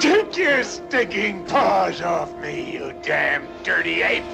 Take your stinking paws off me, you damn dirty ape!